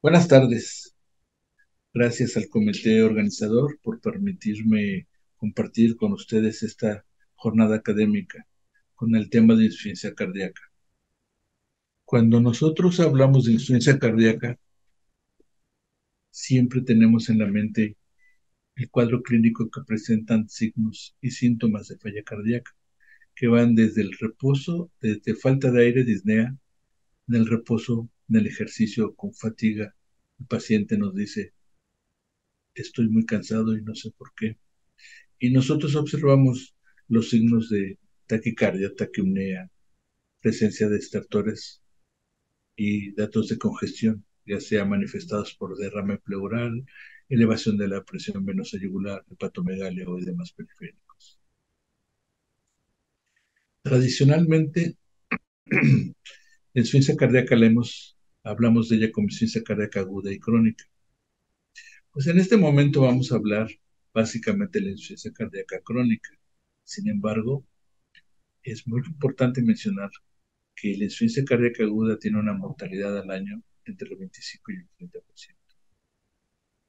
Buenas tardes. Gracias al comité organizador por permitirme compartir con ustedes esta jornada académica con el tema de insuficiencia cardíaca. Cuando nosotros hablamos de insuficiencia cardíaca, siempre tenemos en la mente el cuadro clínico que presentan signos y síntomas de falla cardíaca, que van desde el reposo, desde falta de aire, disnea, en el reposo, en el ejercicio con fatiga. El paciente nos dice, estoy muy cansado y no sé por qué. Y nosotros observamos los signos de taquicardia, taquimnea, presencia de estertores y datos de congestión, ya sea manifestados por derrame pleural, elevación de la presión venosa yugular, hepatomegalia o demás periféricos. Tradicionalmente, en insuficiencia cardíaca hablamos de ella como insuficiencia cardíaca aguda y crónica. Pues en este momento vamos a hablar básicamente de la insuficiencia cardíaca crónica. Sin embargo, es muy importante mencionar que la insuficiencia cardíaca aguda tiene una mortalidad al año entre el 25 y el 30%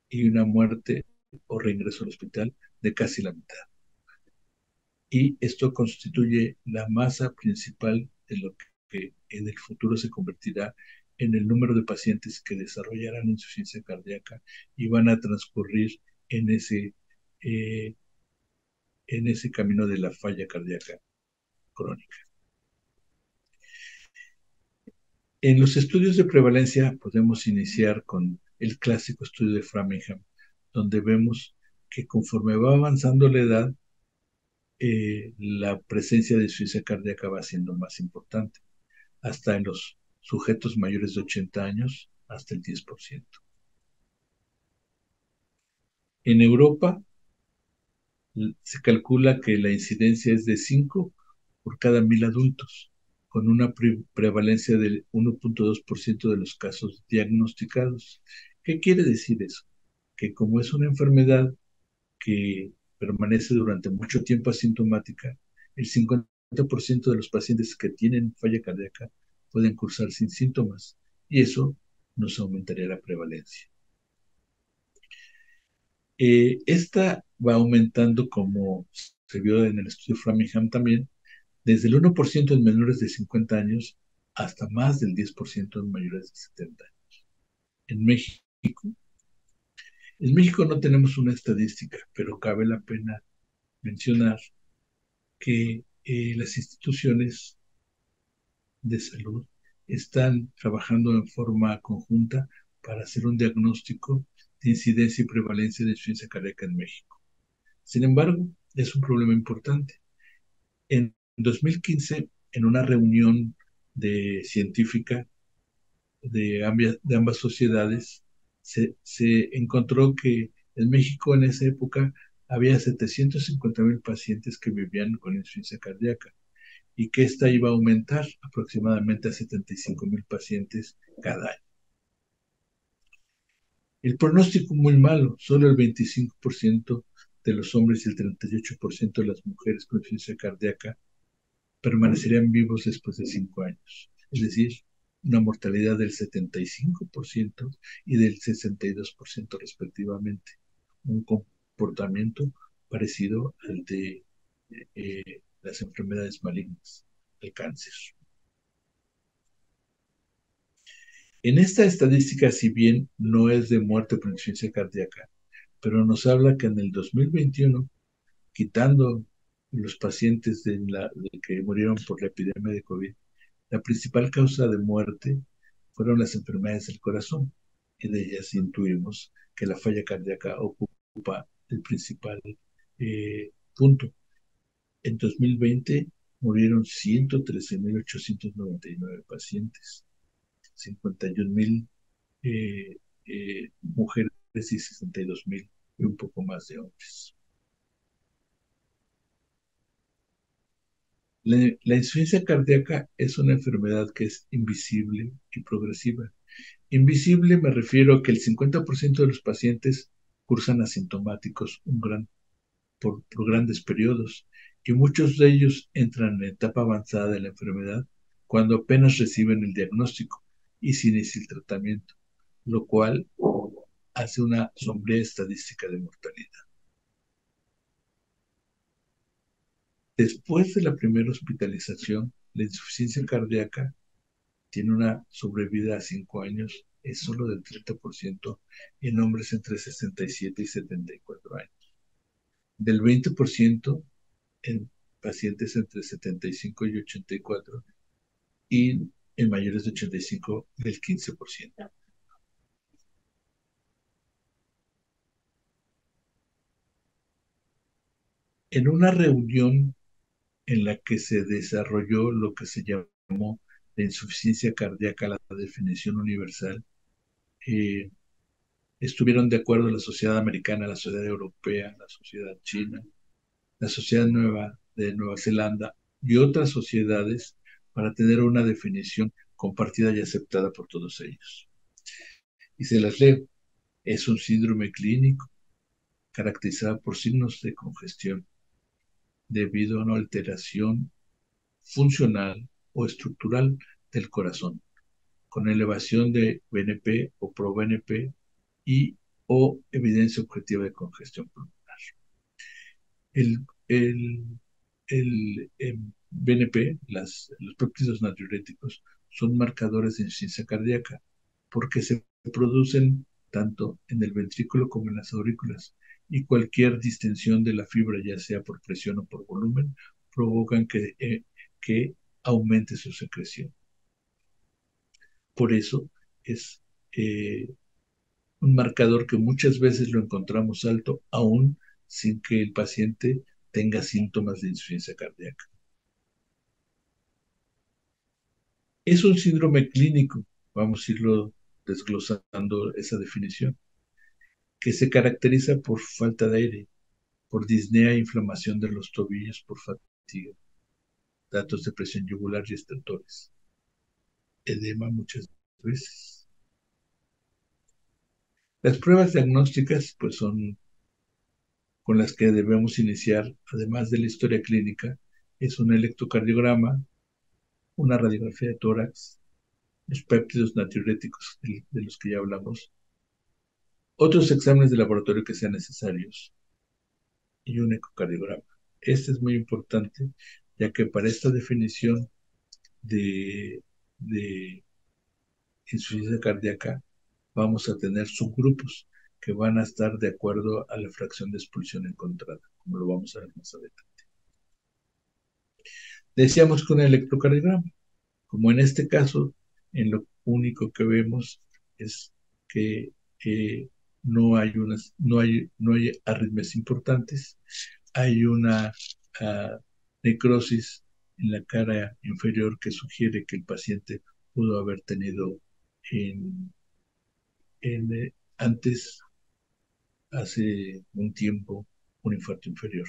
y una muerte o reingreso al hospital de casi la mitad. Y esto constituye la masa principal de lo que en el futuro se convertirá en el número de pacientes que desarrollarán insuficiencia cardíaca y van a transcurrir en ese, eh, en ese camino de la falla cardíaca crónica. En los estudios de prevalencia podemos iniciar con el clásico estudio de Framingham, donde vemos que conforme va avanzando la edad, eh, la presencia de insuficiencia cardíaca va siendo más importante, hasta en los sujetos mayores de 80 años, hasta el 10%. En Europa se calcula que la incidencia es de 5 por cada mil adultos, con una prevalencia del 1.2% de los casos diagnosticados. ¿Qué quiere decir eso? Que como es una enfermedad que permanece durante mucho tiempo asintomática, el 50% de los pacientes que tienen falla cardíaca pueden cursar sin síntomas y eso nos aumentaría la prevalencia. Eh, esta va aumentando como se vio en el estudio Framingham también, desde el 1% en menores de 50 años hasta más del 10% en mayores de 70 años. En México, en México no tenemos una estadística, pero cabe la pena mencionar que eh, las instituciones de salud están trabajando en forma conjunta para hacer un diagnóstico de incidencia y prevalencia de insuficiencia cardíaca en México. Sin embargo, es un problema importante. En 2015, en una reunión de científica de, ambas sociedades, se, se, encontró que en México en esa época había 750 mil pacientes que vivían con insuficiencia cardíaca y que esta iba a aumentar aproximadamente a 75 mil pacientes cada año. El pronóstico muy malo, solo el 25% de los hombres y el 38% de las mujeres con insuficiencia cardíaca permanecerían vivos después de 5 años, es decir, una mortalidad del 75% y del 62% respectivamente, un comportamiento parecido al de eh, las enfermedades malignas, el cáncer. En esta estadística, si bien no es de muerte por insuficiencia cardíaca, pero nos habla que en el 2021, quitando los pacientes de la, que murieron por la epidemia de COVID, la principal causa de muerte fueron las enfermedades del corazón, y de ellas intuimos que la falla cardíaca ocupa el principal eh, punto. En 2020 murieron 113.899 pacientes, 51.000 eh, eh, mujeres y 62.000 y un poco más de hombres. La, insuficiencia cardíaca es una enfermedad que es invisible y progresiva. Invisible me refiero a que el 50% de los pacientes cursan asintomáticos un gran, por grandes periodos y muchos de ellos entran en la etapa avanzada de la enfermedad cuando apenas reciben el diagnóstico y inicia el tratamiento, lo cual hace una sombría estadística de mortalidad. Después de la primera hospitalización, la insuficiencia cardíaca tiene una sobrevida a 5 años, es solo del 30% en hombres entre 67 y 74 años. Del 20% en pacientes entre 75 y 84 y en mayores de 85 del 15%. En una reunión en la que se desarrolló lo que se llamó la insuficiencia cardíaca, la definición universal, eh, estuvieron de acuerdo la sociedad americana, la sociedad europea, la sociedad china, la sociedad nueva de Nueva Zelanda y otras sociedades para tener una definición compartida y aceptada por todos ellos. Y se las leo. Es un síndrome clínico caracterizado por signos de congestión debido a una alteración funcional o estructural del corazón, con elevación de BNP o proBNP y o evidencia objetiva de congestión. El, el, el, em, BNP, las, los péptidos natriuréticos, son marcadores de insuficiencia cardíaca porque se producen tanto en el ventrículo como en las aurículas y cualquier distensión de la fibra, ya sea por presión o por volumen, provocan que, eh, que aumente su secreción. Por eso es eh, un marcador que muchas veces lo encontramos alto, aún sin que el paciente tenga síntomas de insuficiencia cardíaca. Es un síndrome clínico, vamos a irlo desglosando esa definición que se caracteriza por falta de aire, por disnea e inflamación de los tobillos por fatiga, datos de presión yugular y estentores, edema muchas veces. Las pruebas diagnósticas pues son con las que debemos iniciar, además de la historia clínica, es un electrocardiograma, una radiografía de tórax, los péptidos natriuréticos de los que ya hablamos, otros exámenes de laboratorio que sean necesarios y un ecocardiograma. Este es muy importante, ya que para esta definición de, de insuficiencia cardíaca vamos a tener subgrupos que van a estar de acuerdo a la fracción de expulsión encontrada, como lo vamos a ver más adelante. Decíamos que un electrocardiograma, como en este caso, en lo único que vemos es que eh, no hay, unas, no hay, no hay arritmias importantes, hay una ah, necrosis en la cara inferior que sugiere que el paciente pudo haber tenido en, eh, antes, hace un tiempo, un infarto inferior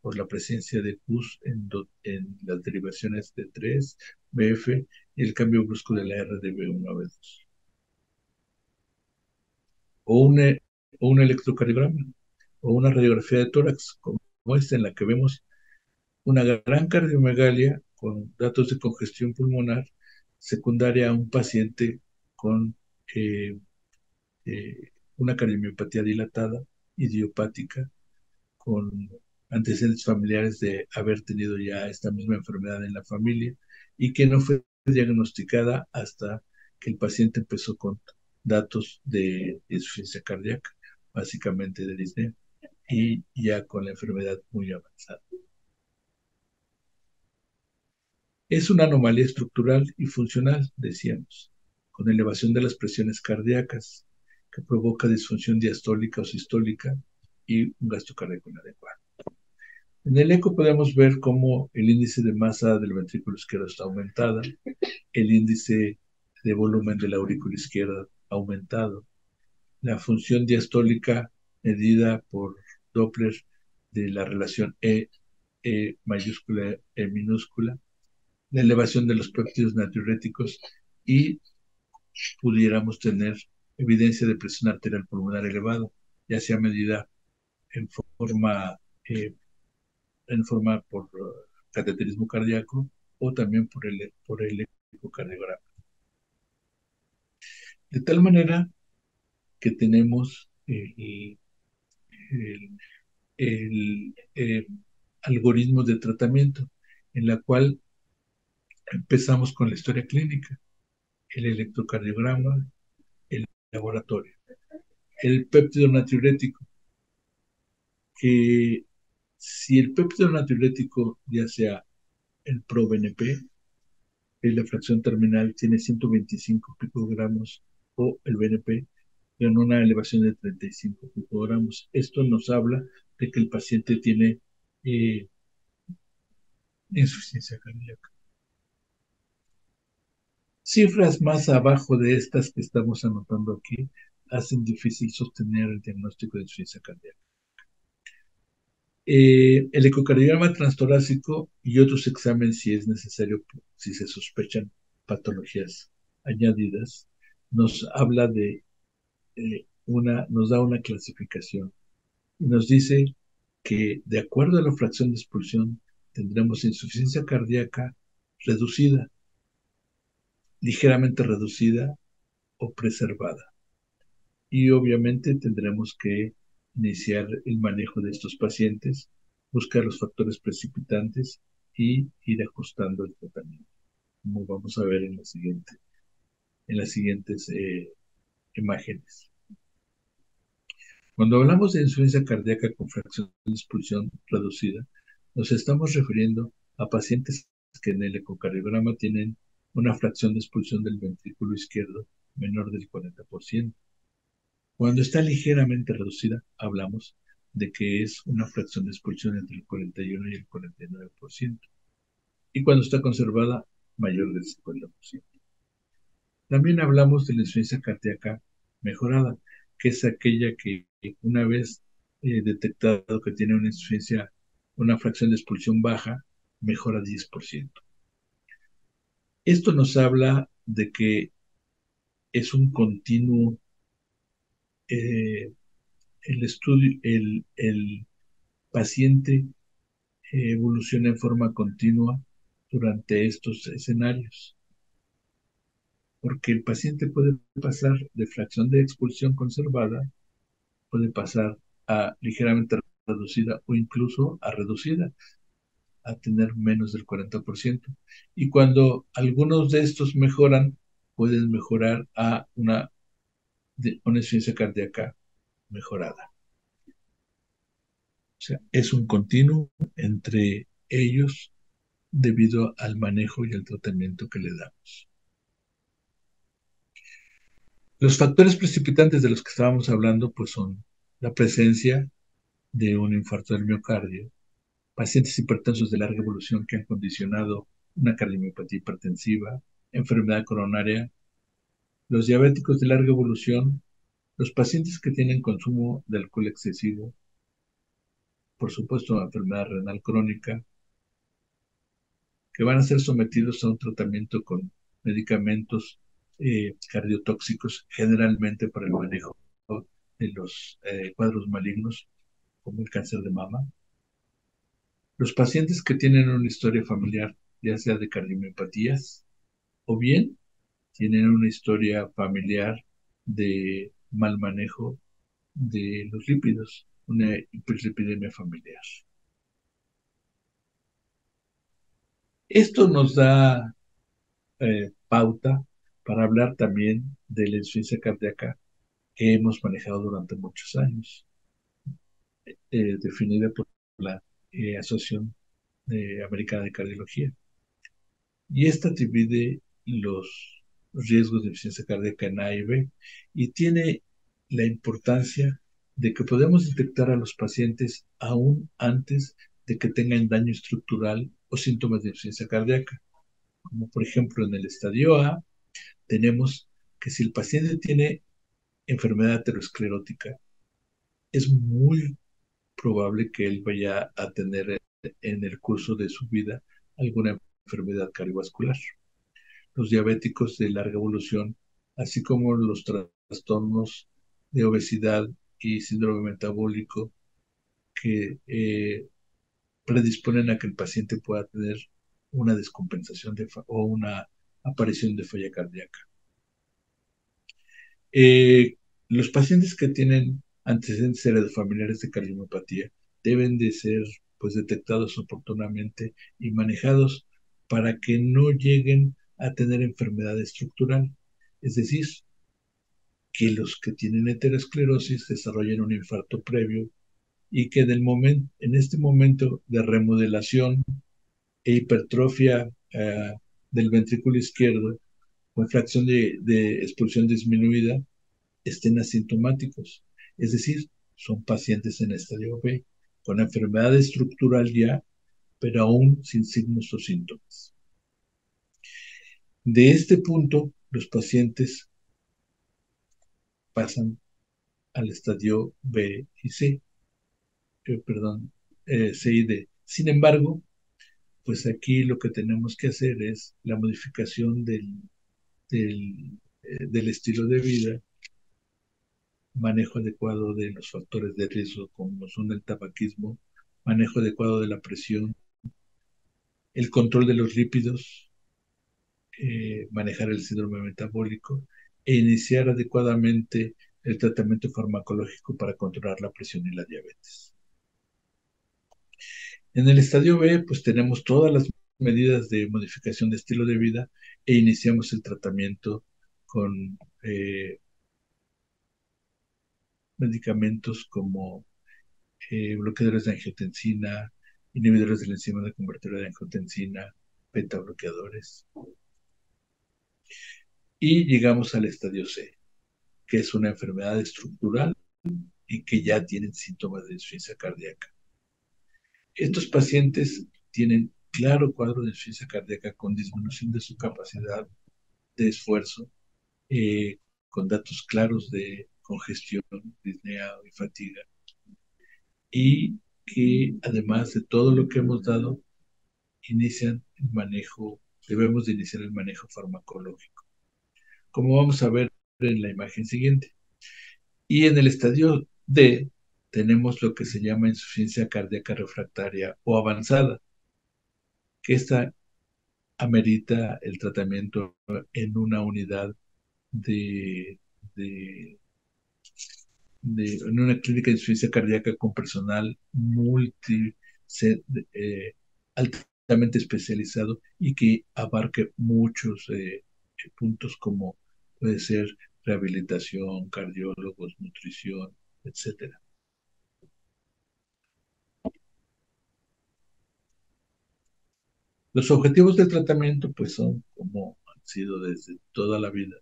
por la presencia de CUS en, en las derivaciones de 3, BF y el cambio brusco de la R de B1 a B2 o, un electrocardiograma o una radiografía de tórax, como esta en la que vemos una gran cardiomegalia con datos de congestión pulmonar secundaria a un paciente con eh, eh, una cardiomiopatía dilatada, idiopática, con antecedentes familiares de haber tenido ya esta misma enfermedad en la familia y que no fue diagnosticada hasta que el paciente empezó con datos de insuficiencia cardíaca, básicamente de disnea, y ya con la enfermedad muy avanzada. Es una anomalía estructural y funcional, decíamos, con elevación de las presiones cardíacas, que provoca disfunción diastólica o sistólica y un gasto cardíaco inadecuado. En el eco podemos ver cómo el índice de masa del ventrículo izquierdo está aumentada, el índice de volumen de la aurícula izquierda aumentado. La función diastólica medida por Doppler de la relación E, E mayúscula, E minúscula, la elevación de los péptidos natriuréticos y pudiéramos tener evidencia de presión arterial pulmonar elevada, ya sea medida en forma, eh, en forma por cateterismo cardíaco o también por el, por el ecocardiograma. De tal manera que tenemos el, el, eh, algoritmo de tratamiento, en la cual empezamos con la historia clínica, el electrocardiograma, el laboratorio, el péptido natriurético, que si el péptido natriurético, ya sea el ProBNP, la fracción terminal tiene 125 picogramos o el BNP en una elevación de 35 picogramos. Esto nos habla de que el paciente tiene eh, insuficiencia cardíaca. Cifras más abajo de estas que estamos anotando aquí hacen difícil sostener el diagnóstico de insuficiencia cardíaca. Eh, el ecocardiograma transtorácico y otros exámenes si es necesario, si se sospechan patologías añadidas, nos habla de eh, una, nos da una clasificación y nos dice que de acuerdo a la fracción de expulsión tendremos insuficiencia cardíaca reducida, ligeramente reducida o preservada. Y obviamente tendremos que iniciar el manejo de estos pacientes, buscar los factores precipitantes y ir ajustando el tratamiento, como vamos a ver en, la en las siguientes eh, imágenes. Cuando hablamos de insuficiencia cardíaca con fracción de expulsión reducida, nos estamos refiriendo a pacientes que en el ecocardiograma tienen una fracción de expulsión del ventrículo izquierdo menor del 40%. Cuando está ligeramente reducida, hablamos de que es una fracción de expulsión entre el 41 y el 49%. Y cuando está conservada, mayor del 50%. También hablamos de la insuficiencia cardíaca mejorada, que es aquella que una vez eh, detectado que tiene una insuficiencia, una fracción de expulsión baja, mejora 10%. Esto nos habla de que es un continuo eh, el estudio, el, el paciente evoluciona en forma continua durante estos escenarios. Porque el paciente puede pasar de fracción de expulsión conservada, puede pasar a ligeramente reducida o incluso a reducida, a tener menos del 40%. Y cuando algunos de estos mejoran, pueden mejorar a una una insuficiencia cardíaca mejorada. O sea, es un continuo entre ellos debido al manejo y al tratamiento que le damos. Los factores precipitantes de los que estábamos hablando pues son la presencia de un infarto del miocardio, pacientes hipertensos de larga evolución que han condicionado una cardiomiopatía hipertensiva, enfermedad coronaria los diabéticos de larga evolución, los pacientes que tienen consumo de alcohol excesivo, por supuesto enfermedad renal crónica, que van a ser sometidos a un tratamiento con medicamentos eh, cardiotóxicos, generalmente para el manejo de los eh, cuadros malignos, como el cáncer de mama. Los pacientes que tienen una historia familiar, ya sea de cardiomiopatías, o bien tienen una historia familiar de mal manejo de los lípidos, una hiperlipidemia familiar. Esto nos da eh, pauta para hablar también de la insuficiencia cardíaca que hemos manejado durante muchos años, eh, definida por la eh, Asociación Americana de Cardiología. Y esta divide los riesgos de eficiencia cardíaca en A y B y tiene la importancia de que podemos detectar a los pacientes aún antes de que tengan daño estructural o síntomas de insuficiencia cardíaca. Como por ejemplo en el estadio A, tenemos que si el paciente tiene enfermedad aterosclerótica, es muy probable que él vaya a tener en el curso de su vida alguna enfermedad cardiovascular los diabéticos de larga evolución, así como los trastornos de obesidad y síndrome metabólico que eh, predisponen a que el paciente pueda tener una descompensación de o una aparición de falla cardíaca. Eh, los pacientes que tienen antecedentes heredofamiliares de cardiomiopatía deben de ser pues detectados oportunamente y manejados para que no lleguen a tener enfermedad estructural. Es decir, que los que tienen heterosclerosis desarrollen un infarto previo y que en este momento de remodelación e hipertrofia uh, del ventrículo izquierdo con fracción de, de expulsión disminuida estén asintomáticos. Es decir, son pacientes en estadio B, con enfermedad estructural ya, pero aún sin signos o síntomas. De este punto, los pacientes pasan al estadio B y C, eh, perdón, eh, C y D. Sin embargo, pues aquí lo que tenemos que hacer es la modificación del, del, eh, del estilo de vida, manejo adecuado de los factores de riesgo como son el tabaquismo, manejo adecuado de la presión, el control de los lípidos, eh, manejar el síndrome metabólico e iniciar adecuadamente el tratamiento farmacológico para controlar la presión y la diabetes. En el estadio B, pues tenemos todas las medidas de modificación de estilo de vida e iniciamos el tratamiento con eh, medicamentos como eh, bloqueadores de angiotensina, inhibidores de la enzima de convertidora de angiotensina, beta bloqueadores. Y llegamos al estadio C, que es una enfermedad estructural y que ya tienen síntomas de insuficiencia cardíaca. Estos pacientes tienen claro cuadro de insuficiencia cardíaca con disminución de su capacidad de esfuerzo, eh, con datos claros de congestión, disnea y fatiga, y que además de todo lo que hemos dado, inician el manejo, debemos de iniciar el manejo farmacológico, como vamos a ver en la imagen siguiente. Y en el estadio D tenemos lo que se llama insuficiencia cardíaca refractaria o avanzada, que esta amerita el tratamiento en una unidad de, de, en una clínica de insuficiencia cardíaca con personal multi, eh, altamente especializado y que abarque muchos eh, puntos como puede ser rehabilitación, cardiólogos, nutrición, etcétera. Los objetivos del tratamiento, pues, son como han sido desde toda la vida: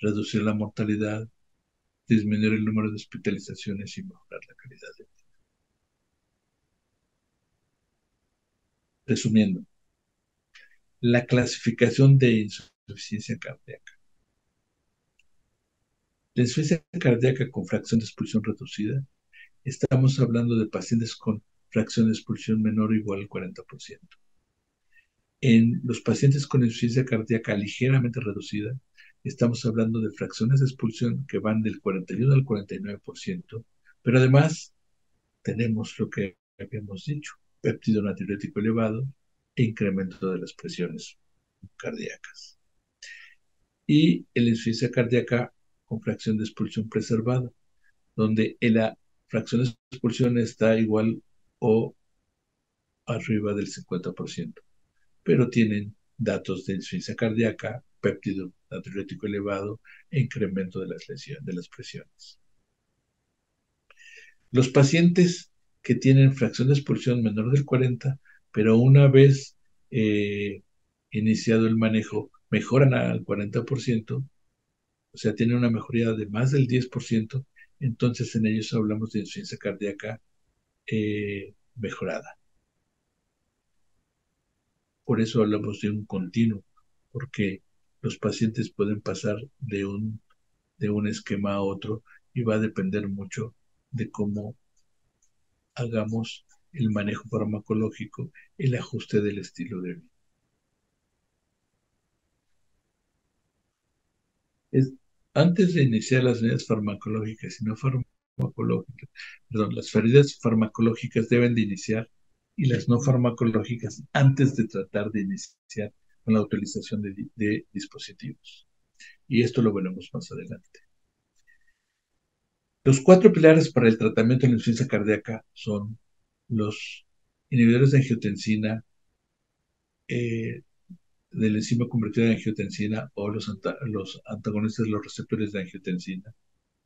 reducir la mortalidad, disminuir el número de hospitalizaciones y mejorar la calidad de vida. Resumiendo, la clasificación de insuficiencia cardíaca. La insuficiencia cardíaca con fracción de expulsión reducida, estamos hablando de pacientes con fracción de expulsión menor o igual al 40%. En los pacientes con insuficiencia cardíaca ligeramente reducida, estamos hablando de fracciones de expulsión que van del 41 al 49%, pero además tenemos lo que habíamos dicho, péptido natriurético elevado e incremento de las presiones cardíacas. Y la insuficiencia cardíaca con fracción de expulsión preservada, donde la fracción de expulsión está igual o arriba del 50% pero tienen datos de insuficiencia cardíaca, péptido natriurético elevado e incremento de las, de las presiones. Los pacientes que tienen fracción de expulsión menor del 40, pero una vez eh, iniciado el manejo, mejoran al 40%, o sea, tienen una mejoría de más del 10%, entonces en ellos hablamos de insuficiencia cardíaca eh, mejorada. Por eso hablamos de un continuo, porque los pacientes pueden pasar de un, de un esquema a otro y va a depender mucho de cómo hagamos el manejo farmacológico, el ajuste del estilo de vida. antes de iniciar las medidas farmacológicas y no farmacológicas, perdón, las medidas farmacológicas deben de iniciar y las no farmacológicas antes de tratar de iniciar con la utilización de, dispositivos. Y esto lo veremos más adelante. Los cuatro pilares para el tratamiento de la insuficiencia cardíaca son los inhibidores de angiotensina, eh, enzima convertida en angiotensina o los, los antagonistas de los receptores de angiotensina.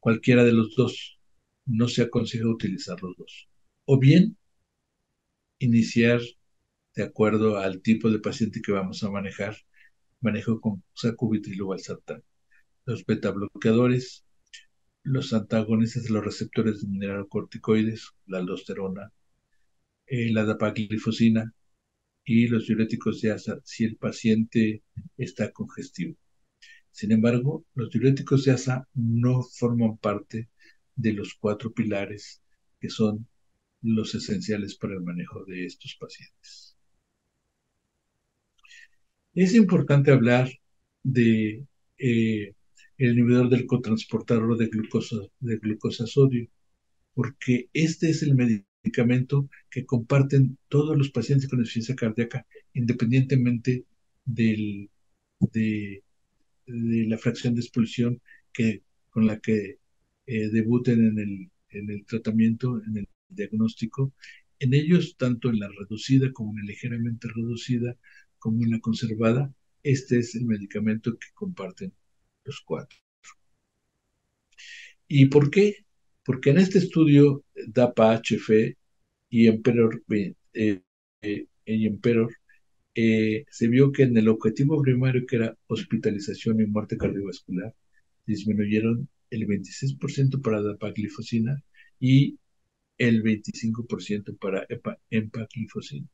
Cualquiera de los dos. No se aconseja utilizar los dos. O bien, iniciar de acuerdo al tipo de paciente que vamos a manejar, manejo con sacubitril o. Los beta bloqueadores, los antagonistas de los receptores de mineralocorticoides, la aldosterona, eh, la dapaglifosina y los diuréticos de asa si el paciente está congestivo. Sin embargo, los diuréticos de asa no forman parte de los cuatro pilares que son los esenciales para el manejo de estos pacientes. Es importante hablar de eh, el inhibidor del cotransportador de glucosa, de glucosa sodio, porque este es el medicamento que comparten todos los pacientes con insuficiencia cardíaca, independientemente del, de, la fracción de expulsión que, con la que eh, debuten en el, en el tratamiento, en el diagnóstico. En ellos, tanto en la reducida como en la ligeramente reducida, como en la conservada, este es el medicamento que comparten los cuatro. ¿Y por qué? Porque en este estudio DAPA-HF y Emperor, eh, eh, y Emperor eh, se vio que en el objetivo primario, que era hospitalización y muerte cardiovascular, disminuyeron el 26% para dapaglifosina y el 25% para empaglifosina.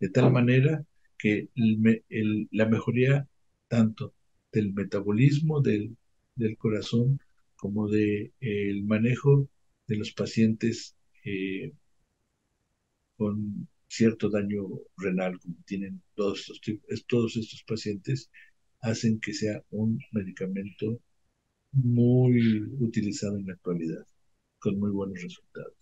De tal manera que la mejoría tanto del metabolismo del, corazón como del de, manejo de los pacientes eh, con cierto daño renal, como tienen todos estos, todos estos pacientes, hacen que sea un medicamento muy utilizado en la actualidad, con muy buenos resultados.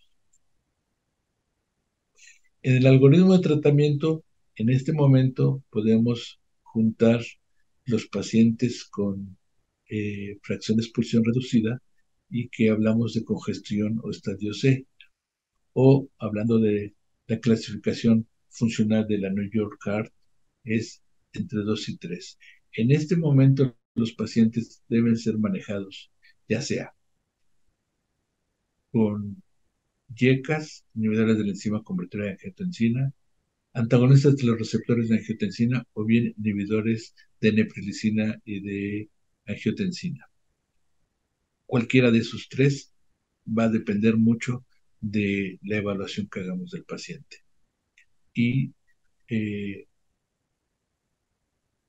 En el algoritmo de tratamiento, en este momento podemos juntar los pacientes con eh, fracción de expulsión reducida y que hablamos de congestión o estadio C, o hablando de la clasificación funcional de la New York Heart, es entre 2 y 3. En este momento los pacientes deben ser manejados ya sea con YECAS, inhibidores de la enzima convertida de angiotensina, antagonistas de los receptores de angiotensina o bien inhibidores de neprilicina y de angiotensina. Cualquiera de esos tres va a depender mucho de la evaluación que hagamos del paciente. Y eh,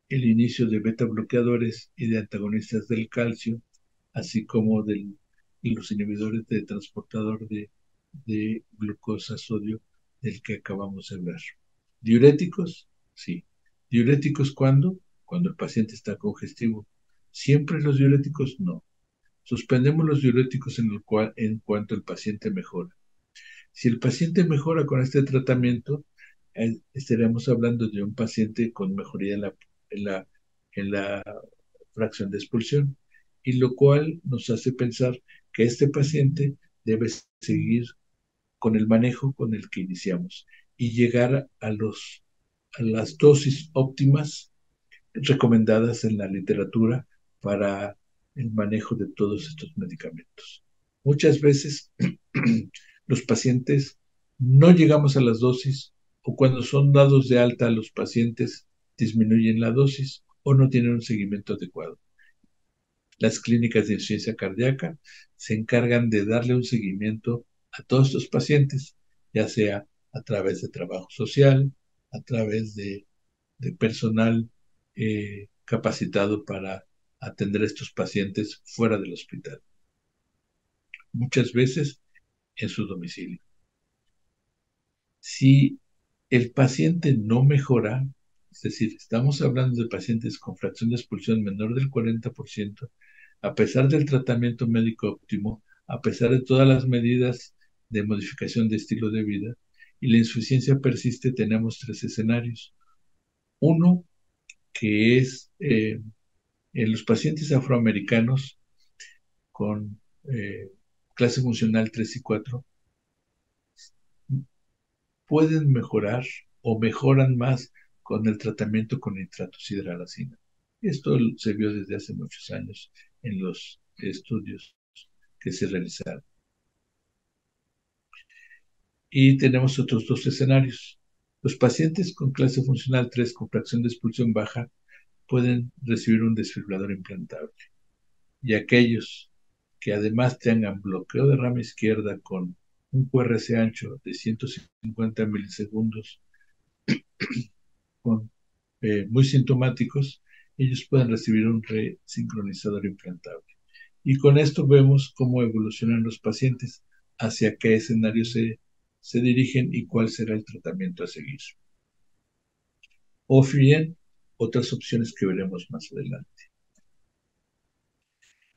el inicio de beta bloqueadores y de antagonistas del calcio, así como de los inhibidores de transportador de, de glucosa sodio del que acabamos de hablar. Diuréticos, sí. ¿Diuréticos cuándo? Cuando el paciente está congestivo. ¿Siempre los diuréticos? No. Suspendemos los diuréticos en, el cual, en cuanto el paciente mejora. Si el paciente mejora con este tratamiento, eh, estaremos hablando de un paciente con mejoría en la, en la, en la fracción de expulsión, y lo cual nos hace pensar que este paciente debe seguir con el manejo con el que iniciamos y llegar a, los, a las dosis óptimas recomendadas en la literatura para el manejo de todos estos medicamentos. Muchas veces los pacientes no llegamos a las dosis o cuando son dados de alta los pacientes disminuyen la dosis o no tienen un seguimiento adecuado. Las clínicas de insuficiencia cardíaca se encargan de darle un seguimiento a todos estos pacientes, ya sea a través de trabajo social, a través de, personal eh, capacitado para atender a estos pacientes fuera del hospital. Muchas veces en su domicilio. Si el paciente no mejora, es decir, estamos hablando de pacientes con fracción de expulsión menor del 40%, a pesar del tratamiento médico óptimo, a pesar de todas las medidas de modificación de estilo de vida, y la insuficiencia persiste, tenemos tres escenarios. Uno, que es eh, en los pacientes afroamericanos con eh, clase funcional 3 y 4 pueden mejorar o mejoran más con el tratamiento con nitratos hidralacina. Esto se vio desde hace muchos años en los estudios que se realizaron. Y tenemos otros dos escenarios. Los pacientes con clase funcional 3 con fracción de expulsión baja pueden recibir un desfibrilador implantable. Y aquellos que además tengan bloqueo de rama izquierda con un QRS ancho de 150 milisegundos, con, eh, muy sintomáticos, ellos pueden recibir un resincronizador implantable. Y con esto vemos cómo evolucionan los pacientes, hacia qué escenario se, se dirigen y cuál será el tratamiento a seguir. O bien, otras opciones que veremos más adelante.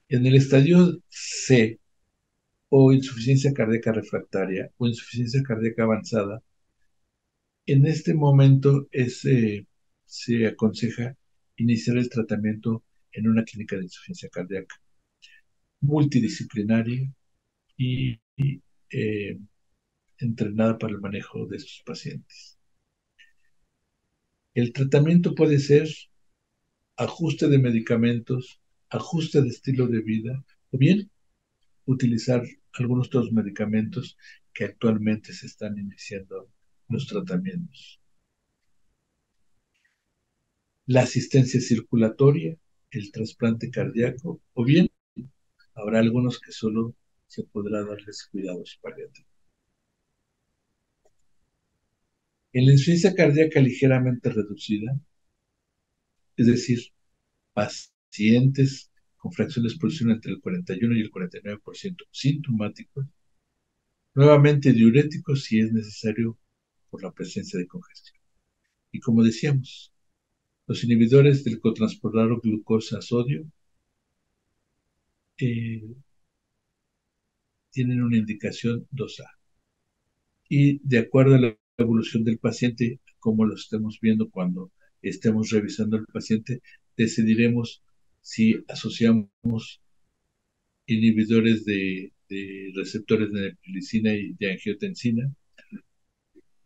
En el estadio C, o insuficiencia cardíaca refractaria, o insuficiencia cardíaca avanzada, en este momento se aconseja iniciar el tratamiento en una clínica de insuficiencia cardíaca multidisciplinaria y, eh, entrenada para el manejo de estos pacientes. El tratamiento puede ser ajuste de medicamentos, ajuste de estilo de vida, o bien utilizar algunos de los medicamentos que actualmente se están iniciando los tratamientos. La asistencia circulatoria, el trasplante cardíaco, o bien habrá algunos que solo se podrá darles cuidados paliativos. En la insuficiencia cardíaca ligeramente reducida, es decir, pacientes con fracción de expulsión entre el 41 y el 49% sintomáticos, nuevamente diuréticos si es necesario por la presencia de congestión. Y como decíamos, los inhibidores del cotransportador glucosa-sodio eh, tienen una indicación 2A. Y de acuerdo a la evolución del paciente, como lo estemos viendo cuando estemos revisando al paciente, decidiremos si asociamos inhibidores de, receptores de neprilicina y de angiotensina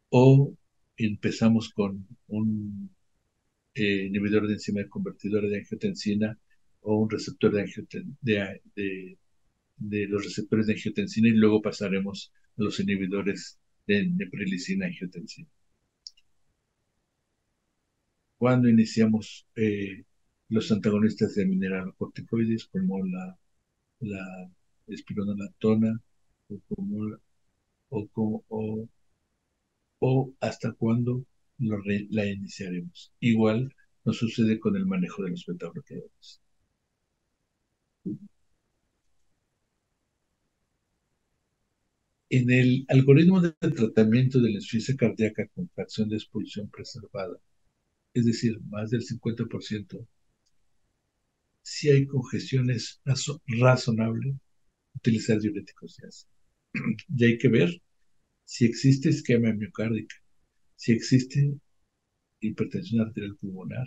o empezamos con un eh, inhibidor de enzima convertidora de angiotensina o un receptor de, de, de, los receptores de angiotensina y luego pasaremos a los inhibidores de neprilicina angiotensina. Cuando iniciamos eh, los antagonistas de mineralocorticoides como la, la espironolactona o, como, o, o, o hasta cuándo la iniciaremos. Igual nos sucede con el manejo de los betabloqueadores. En el algoritmo de tratamiento de la insuficiencia cardíaca con fracción de expulsión preservada, es decir, más del 50%, si hay congestiones razonable utilizar diuréticos ácido. Y hay que ver si existe esquema miocárdica, si existe hipertensión arterial pulmonar,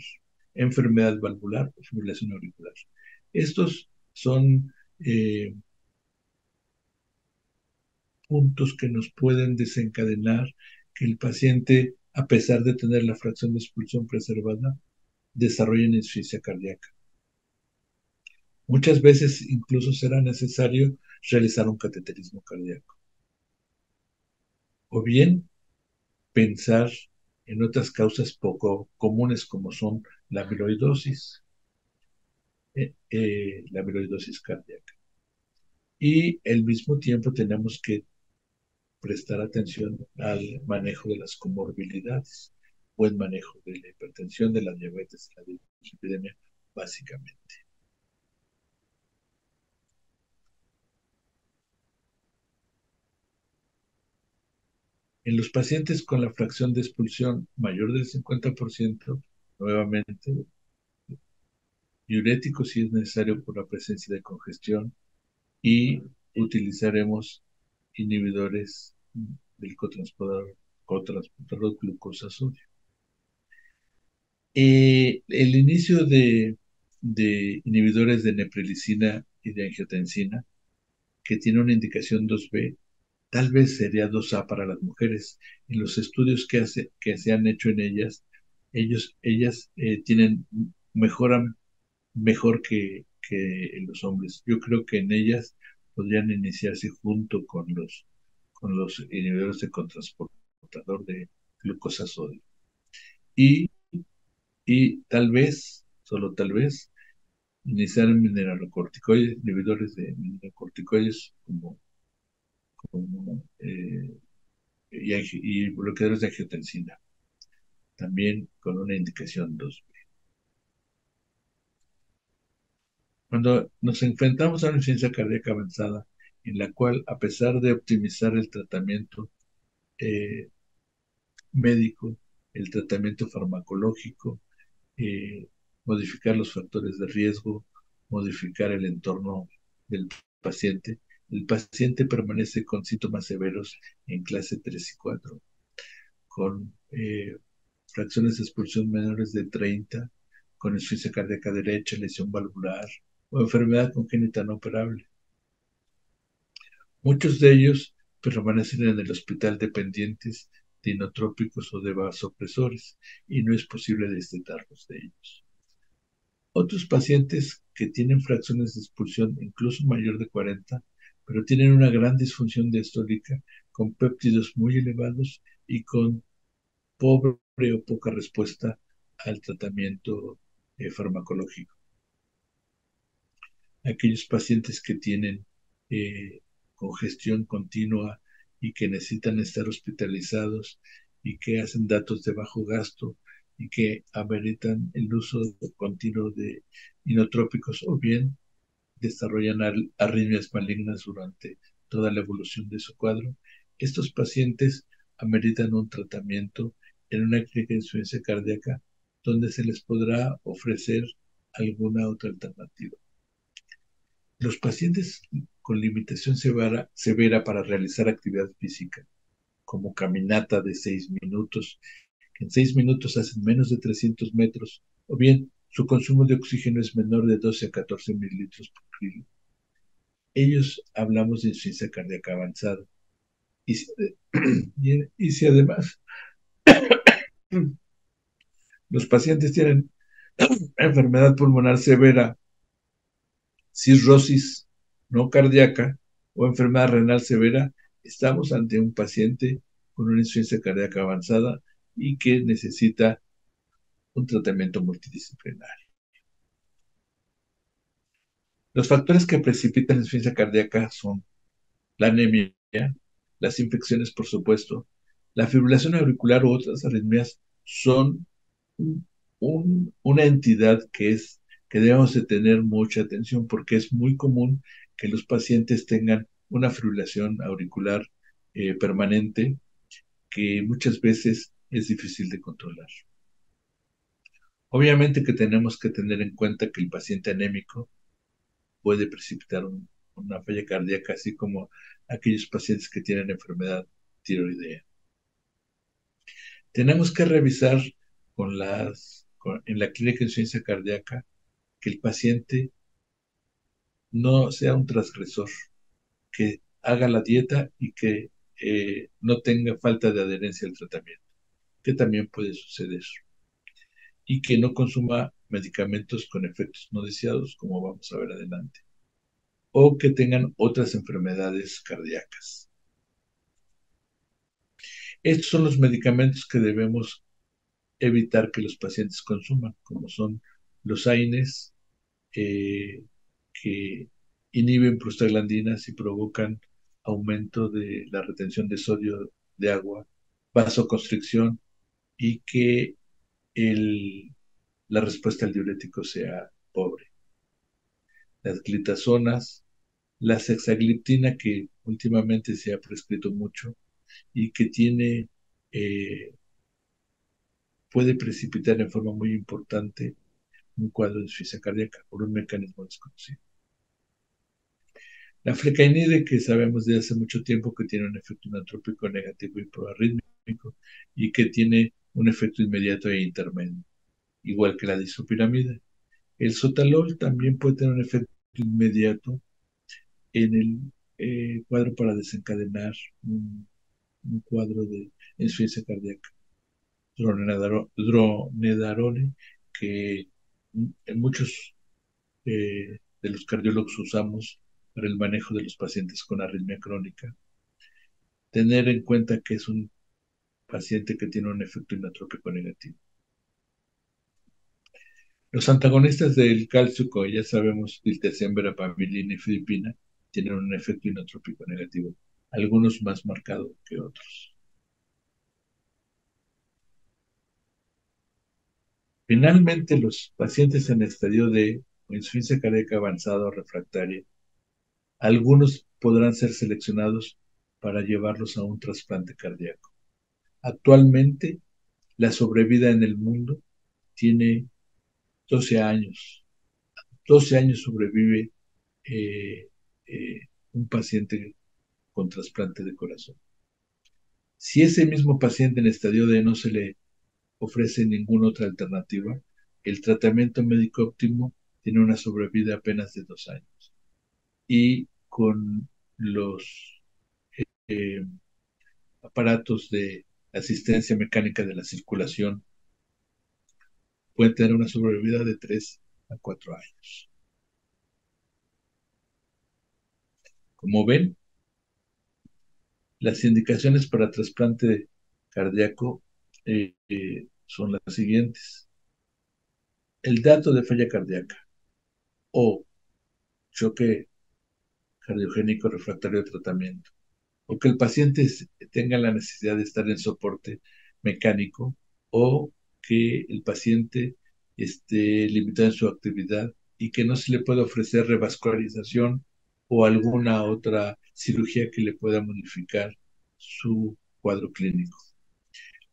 enfermedad valvular o fibrilación auricular. Estos son eh, puntos que nos pueden desencadenar que el paciente, a pesar de tener la fracción de expulsión preservada, desarrolle insuficiencia cardíaca. Muchas veces incluso será necesario realizar un cateterismo cardíaco. O bien pensar en otras causas poco comunes como son la amiloidosis, eh, eh, la amiloidosis cardíaca. Y al mismo tiempo tenemos que prestar atención al manejo de las comorbilidades, buen manejo de la hipertensión, de la diabetes, de la epidemia, básicamente. En los pacientes con la fracción de expulsión mayor del 50%, nuevamente, diurético si es necesario por la presencia de congestión y utilizaremos inhibidores del cotransportador, cotransportador glucosa-sodio. Eh, el inicio de, de, inhibidores de neprilicina y de angiotensina que tiene una indicación 2B, tal vez sería 2A para las mujeres. En los estudios que, hace, que se han hecho en ellas, ellos, ellas eh, tienen, mejoran mejor que, que los hombres. Yo creo que en ellas podrían iniciarse junto con los, con los inhibidores de contrasportador de glucosa sodio. Y, y tal vez, solo tal vez, iniciar mineralocorticoides, inhibidores de mineralocorticoides como, como eh, y, y, bloqueadores de angiotensina, también con una indicación 2B. Cuando nos enfrentamos a una insuficiencia cardíaca avanzada, en la cual, a pesar de optimizar el tratamiento eh, médico, el tratamiento farmacológico, eh, modificar los factores de riesgo, modificar el entorno del paciente, el paciente permanece con síntomas severos en clase 3 y 4, con eh, fracciones de expulsión menores de 30, con insuficiencia cardíaca derecha, lesión valvular, o enfermedad congénita no operable. Muchos de ellos permanecen en el hospital dependientes de inotrópicos o de vasopresores y no es posible destetarlos de ellos. Otros pacientes que tienen fracciones de expulsión incluso mayor de 40, pero tienen una gran disfunción diastólica con péptidos muy elevados y con pobre o poca respuesta al tratamiento eh, farmacológico aquellos pacientes que tienen eh, congestión continua y que necesitan estar hospitalizados y que hacen datos de bajo gasto y que ameritan el uso continuo de inotrópicos o bien desarrollan arritmias malignas durante toda la evolución de su cuadro. Estos pacientes ameritan un tratamiento en una clínica de insuficiencia cardíaca donde se les podrá ofrecer alguna otra alternativa. Los pacientes con limitación severa, para realizar actividad física, como caminata de 6 minutos, en 6 minutos hacen menos de 300 metros, o bien su consumo de oxígeno es menor de 12 a 14 mililitros por kilo. Ellos hablamos de insuficiencia cardíaca avanzada. Y si, y si además los pacientes tienen enfermedad pulmonar severa cirrosis no cardíaca o enfermedad renal severa, estamos ante un paciente con una insuficiencia cardíaca avanzada y que necesita un tratamiento multidisciplinario. Los factores que precipitan la insuficiencia cardíaca son la anemia, las infecciones, por supuesto, la fibrilación auricular u otras arritmias son una entidad que es que debemos de tener mucha atención porque es muy común que los pacientes tengan una fibrilación auricular eh, permanente que muchas veces es difícil de controlar. Obviamente que tenemos que tener en cuenta que el paciente anémico puede precipitar una falla cardíaca, así como aquellos pacientes que tienen enfermedad tiroidea. Tenemos que revisar con las, en la clínica de insuficiencia cardíaca que el paciente no sea un transgresor, que haga la dieta y que eh, no tenga falta de adherencia al tratamiento, que también puede suceder, y que no consuma medicamentos con efectos no deseados, como vamos a ver adelante, o que tengan otras enfermedades cardíacas. Estos son los medicamentos que debemos evitar que los pacientes consuman, como son los AINES, eh, que inhiben prostaglandinas y provocan aumento de la retención de sodio de agua, vasoconstricción y que la respuesta al diurético sea pobre. Las glitazonas, la sexagliptina que últimamente se ha prescrito mucho y que tiene eh, puede precipitar en forma muy importante un cuadro de insuficiencia cardíaca por un mecanismo desconocido. La flecainide, que sabemos de hace mucho tiempo que tiene un efecto inotrópico negativo y proarrítmico y que tiene un efecto inmediato e intermedio, igual que la disopiramida. El sotalol también puede tener un efecto inmediato en el eh, cuadro para desencadenar un, cuadro de insuficiencia cardíaca. Dronedarone, que muchos eh, de los cardiólogos usamos para el manejo de los pacientes con arritmia crónica. Tener en cuenta que es un paciente que tiene un efecto inotrópico negativo. Los antagonistas del calcio, como ya sabemos, diltiazem, verapamilina y filipina, tienen un efecto inotrópico negativo, algunos más marcados que otros. Finalmente, los pacientes en estadio de insuficiencia cardíaca avanzada o refractaria, algunos podrán ser seleccionados para llevarlos a un trasplante cardíaco. Actualmente, la sobrevida en el mundo tiene 12 años. 12 años sobrevive eh, eh, un paciente con trasplante de corazón. Si ese mismo paciente en estadio D no se le ofrece ninguna otra alternativa, el tratamiento médico óptimo tiene una sobrevida apenas de dos años. Y con los eh, aparatos de asistencia mecánica de la circulación puede tener una sobrevida de 3 a 4 años. Como ven, las indicaciones para trasplante cardíaco eh, eh, son las siguientes. El dato de falla cardíaca o choque cardiogénico refractario de tratamiento, o que el paciente tenga la necesidad de estar en soporte mecánico o que el paciente esté limitado en su actividad y que no se le pueda ofrecer revascularización o alguna otra cirugía que le pueda modificar su cuadro clínico.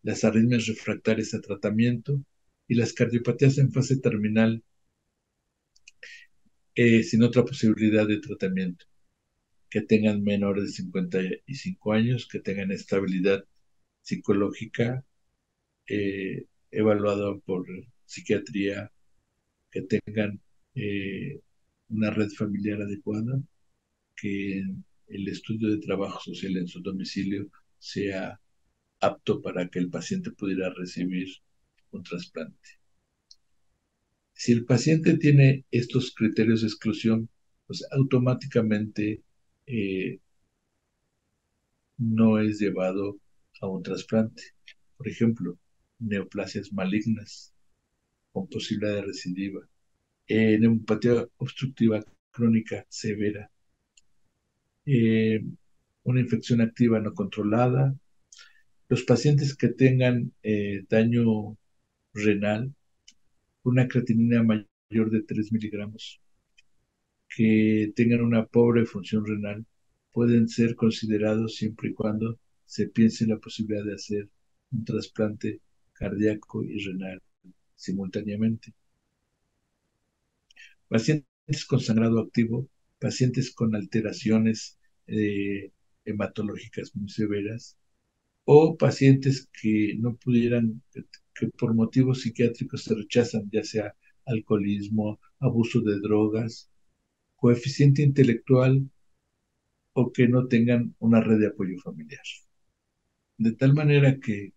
Las arritmias refractarias a tratamiento y las cardiopatías en fase terminal eh, sin otra posibilidad de tratamiento, que tengan menores de 55 años, que tengan estabilidad psicológica, eh, evaluado por psiquiatría, que tengan eh, una red familiar adecuada, que el estudio de trabajo social en su domicilio sea apto para que el paciente pudiera recibir un trasplante. Si el paciente tiene estos criterios de exclusión, pues automáticamente eh, no es llevado a un trasplante. Por ejemplo, neoplasias malignas con posibilidad de recidiva, eh, obstructiva crónica severa, eh, una infección activa no controlada, los pacientes que tengan eh, daño renal, una creatinina mayor de 3 miligramos, que tengan una pobre función renal, pueden ser considerados siempre y cuando se piense en la posibilidad de hacer un trasplante cardíaco y renal simultáneamente. Pacientes con sangrado activo, pacientes con alteraciones eh, hematológicas muy severas o pacientes que no pudieran, que por motivos psiquiátricos se rechazan, ya sea alcoholismo, abuso de drogas, coeficiente intelectual o que no tengan una red de apoyo familiar. De tal manera que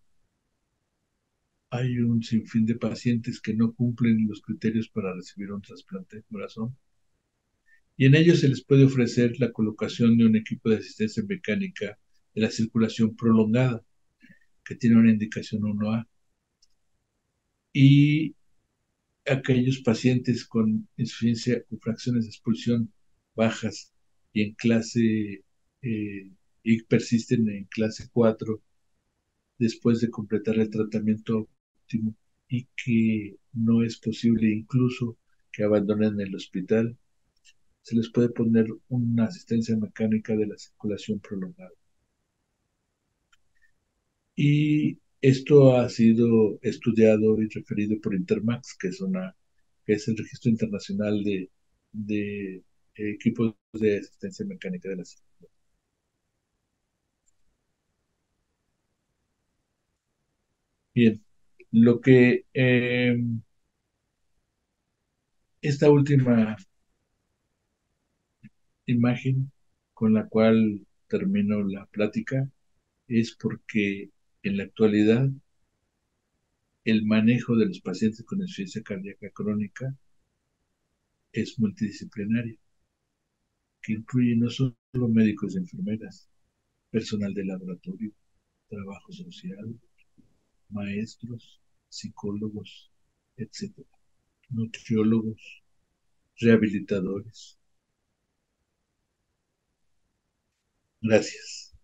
hay un sinfín de pacientes que no cumplen los criterios para recibir un trasplante de corazón. Y en ellos se les puede ofrecer la colocación de un equipo de asistencia mecánica de la circulación prolongada, que tiene una indicación 1A. Y aquellos pacientes con insuficiencia con fracciones de expulsión bajas y en clase eh, y persisten en clase 4 después de completar el tratamiento y que no es posible incluso que abandonen el hospital, se les puede poner una asistencia mecánica de la circulación prolongada. Y esto ha sido estudiado y referido por Intermax, que es, una, es el registro internacional de, equipos de asistencia mecánica de la circulación. Bien, lo que eh, esta última imagen con la cual termino la plática es porque en la actualidad el manejo de los pacientes con insuficiencia cardíaca crónica es multidisciplinario, que incluye no solo médicos y enfermeras, personal de laboratorio, trabajo social, maestros, psicólogos, etc., nutriólogos, rehabilitadores. Gracias.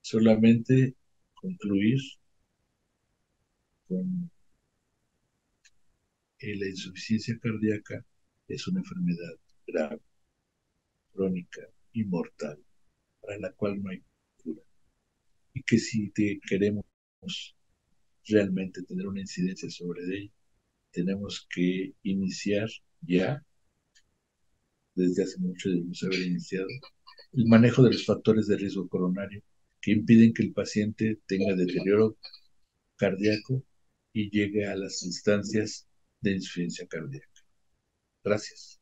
Solamente concluir con que la insuficiencia cardíaca es una enfermedad grave, crónica y mortal, para la cual no hay cura. Y que si queremos realmente tener una incidencia sobre ella, tenemos que iniciar ya, desde hace mucho debemos haber iniciado, el manejo de los factores de riesgo coronario que impiden que el paciente tenga deterioro cardíaco y llegue a las instancias de insuficiencia cardíaca. Gracias.